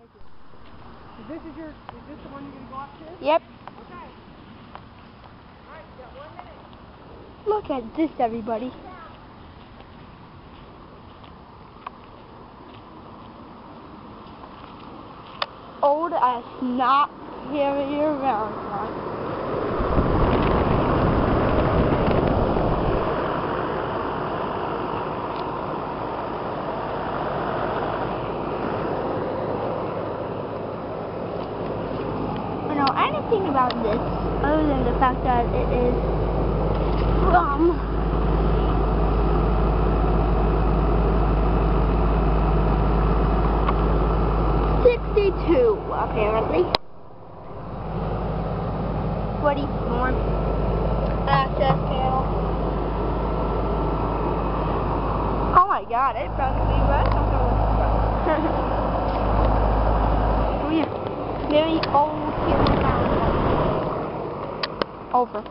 Thank you. So this is your, is this the one you're gonna go up to? Yep. Okay. Alright, you got one minute. Look at this, everybody. Old as not Carrier Round One. Anything about this other than the fact that it is from sixty-two, apparently. Forty access panel. Oh my god, it probably was yeah. Very old here. Over.